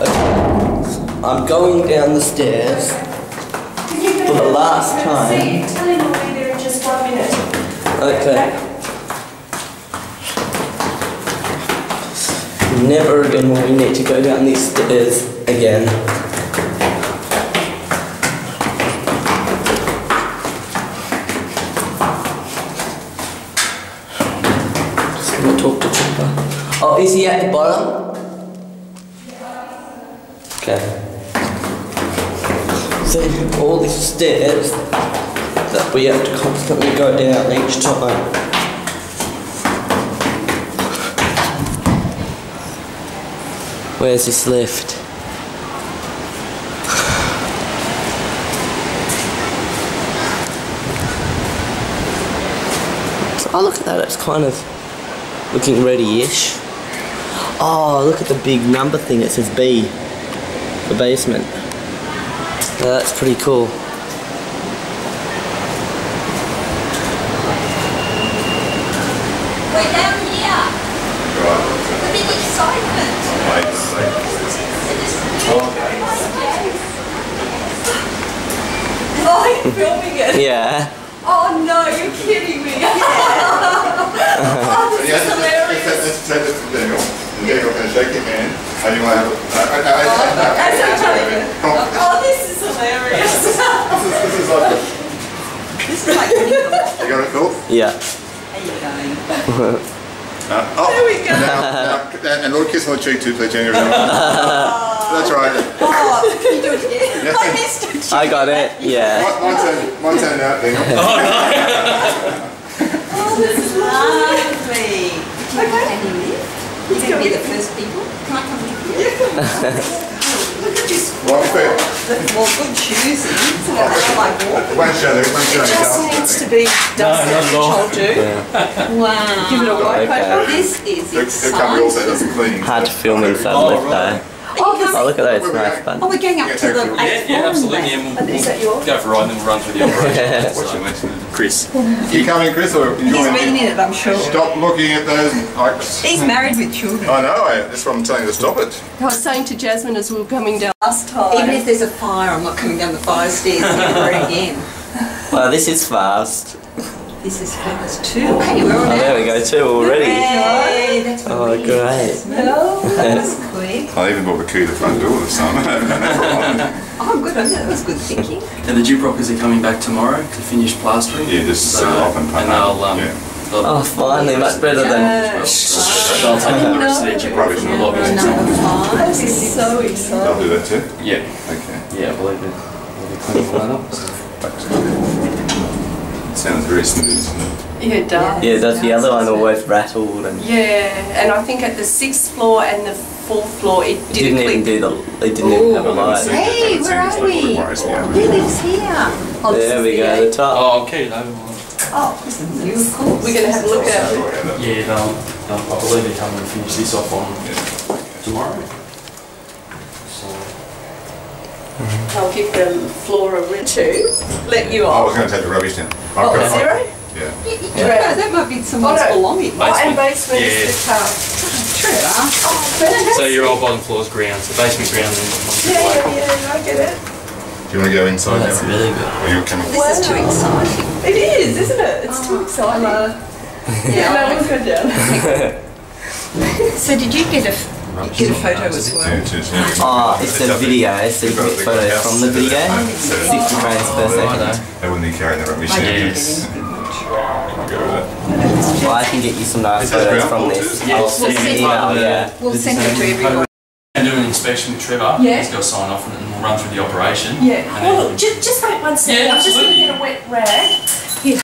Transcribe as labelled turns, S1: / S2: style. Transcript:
S1: Okay. I'm going down the stairs for the last time.
S2: Tell him I'll be there in just one minute.
S1: Okay. Never again will we need to go down these stairs again. Just gonna talk to Chipper. Oh, is he at the bottom? Okay. So all these stairs that we have to constantly go down each time. Where's this lift? Oh, look at that, it's kind of looking ready-ish. Oh, look at the big number thing, it says B, the basement. Yeah, that's pretty cool.
S3: We're down here. The big excitement.
S2: Oh, you're filming it.
S1: Yeah.
S2: Oh no, you're kidding me. oh, this is hilarious.
S4: Let's take this to Daniel. And Daniel can shake your hand. And you want to have a... uh, uh, uh, uh,
S2: As I'm telling you.
S4: Come on.
S2: Oh, this is hilarious.
S4: This is, this is like...
S3: This is like when you
S4: You got it, Phil?
S1: Yeah.
S3: How you going?
S4: Uh, oh.
S2: There we go.
S4: Now, now, and, and a little kiss on the cheek too, please, Jenny. That's right.
S3: Oh, can you do it again? I missed it.
S1: I got it, yeah.
S4: My, my turn, my turn now, Daniel.
S2: Oh, no. this is
S3: Lovely. Okay. Can you live? You're going to be the first people. Can I come with you?
S2: Look at this.
S4: Right.
S3: Well, good choosing. So that's like walking.
S4: Won't show that, won't show
S2: It just needs to be dusted, which I'll do.
S3: Wow.
S2: Give it a wipe
S1: Okay.
S2: over.
S3: This is
S4: The, the company also does the cleaning.
S1: Hard to film inside lift though.
S3: Oh, oh,
S1: oh, oh, look at that, it's nice
S3: Oh, we're going up to the
S4: Yeah,
S5: Yeah, absolutely.
S3: then.
S5: And we'll,
S2: Is that
S5: we'll
S2: yours?
S5: go for a ride and then we'll run through the operation. so, Chris.
S4: You coming, Chris, or you
S3: He's
S4: joining
S3: been
S4: me?
S3: in it, I'm sure.
S4: Stop looking at those items.
S3: He's married with children.
S4: I know, I, that's what I'm telling you to stop it.
S2: I was saying to Jasmine as we were coming down last time.
S3: Even if there's a fire, I'm not coming down the fire stairs ever again.
S1: Well, this is fast.
S3: This is fast too. Hey, we're on
S1: Oh, there we go, two already.
S3: Hey, oh, that's
S1: Oh,
S3: really
S1: great.
S2: No.
S3: That's quick.
S4: I even bought the key to the front door this time.
S3: Oh, good. I know that was good thinking.
S5: And the Gyprockers are coming back tomorrow to finish plastering.
S4: Yeah, just
S5: so,
S4: set it off and paint
S5: and they'll, um,
S4: Yeah.
S5: they'll,
S1: Oh, finally, much better than.
S5: they'll take the rest of their Gyprockers from the lobbies and so
S3: Number
S5: on.
S3: five.
S2: This is so
S4: I'll do that too.
S5: Yeah,
S4: Okay.
S5: yeah, I believe it. We'll be cleaning all that up.
S4: Sounds very smooth. isn't it?
S2: Yeah, it does.
S1: Yeah, does the other one always rattled and
S2: Yeah, and I think at the sixth floor and the fourth floor it
S1: it
S2: did
S1: didn't
S2: click.
S1: even do the. It didn't even have a light.
S3: Hey, where are we? Who lives here? Oh, this
S1: There
S3: is
S1: we
S3: the
S1: go,
S3: eighth.
S1: the top.
S5: Oh, okay, no.
S3: Oh, this is new, of course.
S2: We're going to have a look at it.
S5: Yeah, they'll, they'll, I believe they're coming to finish this off on tomorrow. So,
S2: I'll give them Flora Richard. Let you off.
S4: I was going to take the rubbish down.
S2: Oh,
S4: I've got-
S2: zero?
S4: Yeah.
S3: Yeah, that might be someone's
S2: Oh, no.
S3: belongings.
S2: Oh, and basement
S5: Yeah.
S2: is the car.
S3: Trevor.
S5: so your old bottom floor is ground, so basement ground and
S2: Yeah, yeah, yeah, I get it.
S4: Do you want to go inside
S5: That's
S4: now?
S5: really good.
S4: Or you coming?
S3: This is too exciting.
S2: It is, isn't it? It's too oh, exciting. Yeah, no, we'll go down.
S3: So did you get a, get a photo as well?
S4: Yeah, two, two.
S1: Oh, it's ah, a video, It's you photo from the video. 60 frames per oh, second.
S4: They wouldn't be carrying the rubbish
S3: I
S4: down.
S3: didn't
S5: Yes.
S3: get any.
S4: I'll go with that.
S1: Well, I can get you some nice
S4: Is
S1: photos from this.
S4: too?
S1: I'll
S5: We'll
S1: send you
S3: send
S1: an email,
S5: to-
S1: yeah.
S3: We'll send it to everyone.
S5: And do an inspection with Trevor.
S2: Yeah.
S5: He's got to sign off on it and we'll run through the operation.
S2: Yeah.
S5: And then
S2: Well, just, just wait one second.
S5: Yeah,
S2: I'm just going to get a wet rag.